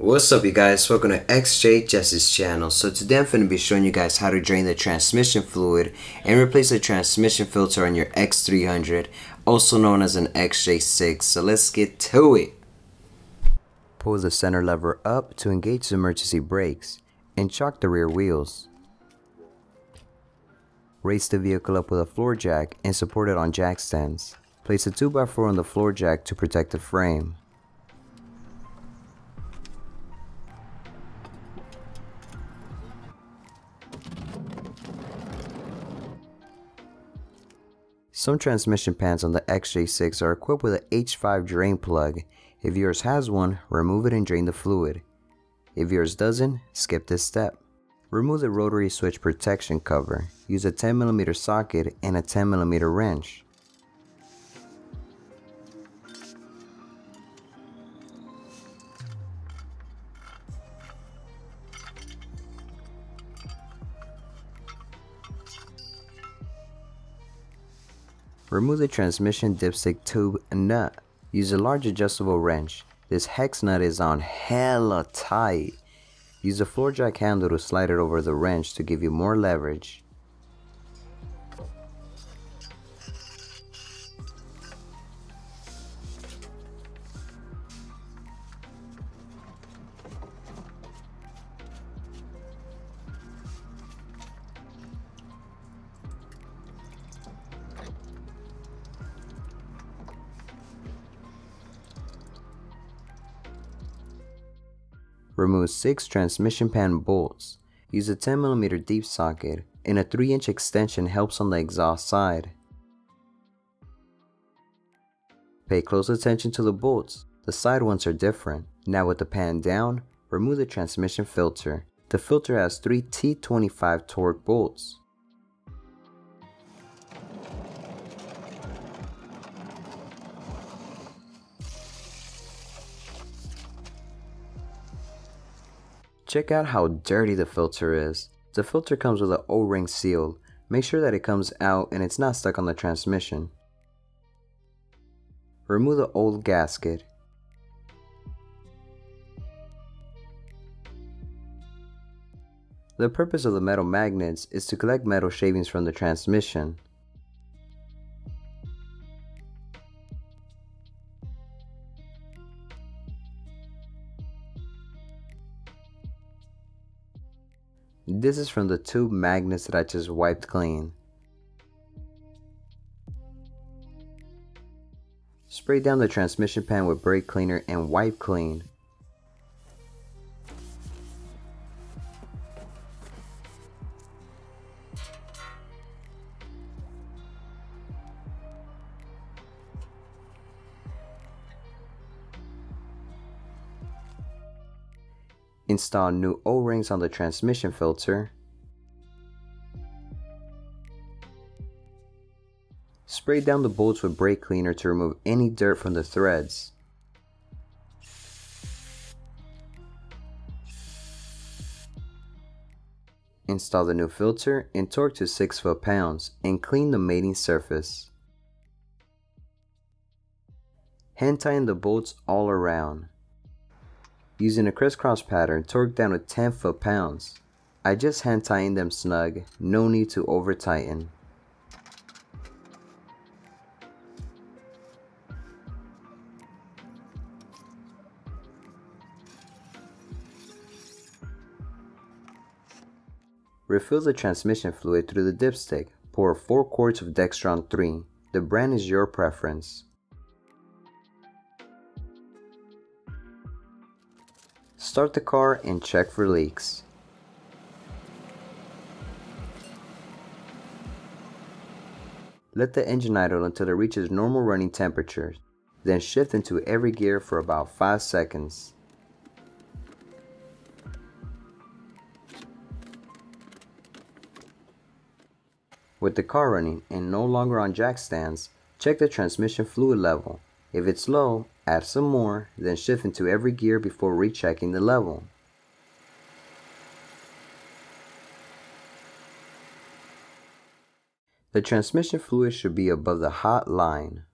What's up you guys, welcome to XJ Jesse's channel. So today I'm going to be showing you guys how to drain the transmission fluid and replace the transmission filter on your X300, also known as an XJ6. So let's get to it. Pull the center lever up to engage the emergency brakes and chock the rear wheels. Raise the vehicle up with a floor jack and support it on jack stands. Place a 2x4 on the floor jack to protect the frame. Some transmission pans on the XJ6 are equipped with an H5 drain plug. If yours has one, remove it and drain the fluid. If yours doesn't, skip this step. Remove the rotary switch protection cover. Use a 10mm socket and a 10mm wrench. Remove the transmission dipstick tube nut. Uh, use a large adjustable wrench. This hex nut is on hella tight. Use a floor jack handle to slide it over the wrench to give you more leverage. Remove 6 transmission pan bolts. Use a 10mm deep socket and a 3 inch extension helps on the exhaust side. Pay close attention to the bolts, the side ones are different. Now with the pan down, remove the transmission filter. The filter has 3 T25 Torx bolts. Check out how dirty the filter is. The filter comes with an O-ring seal. Make sure that it comes out and it's not stuck on the transmission. Remove the old gasket. The purpose of the metal magnets is to collect metal shavings from the transmission. This is from the two magnets that I just wiped clean. Spray down the transmission pan with brake cleaner and wipe clean. Install new O-rings on the transmission filter. Spray down the bolts with brake cleaner to remove any dirt from the threads. Install the new filter and torque to 6 foot-pounds and clean the mating surface. Hand tighten the bolts all around. Using a crisscross pattern, torque down with 10 foot-pounds. I just hand tighten them snug, no need to over tighten. Refill the transmission fluid through the dipstick. Pour 4 quarts of Dexron 3. The brand is your preference. Start the car and check for leaks. Let the engine idle until it reaches normal running temperature, then shift into every gear for about 5 seconds. With the car running and no longer on jack stands, check the transmission fluid level. If it's low, add some more, then shift into every gear before rechecking the level. The transmission fluid should be above the hot line.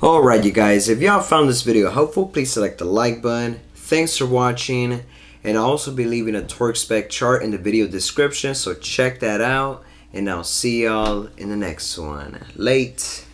Alright you guys, if y'all found this video helpful, please select the like button. Thanks for watching. And I'll also be leaving a torque spec chart in the video description, so check that out. And I'll see y'all in the next one. Late.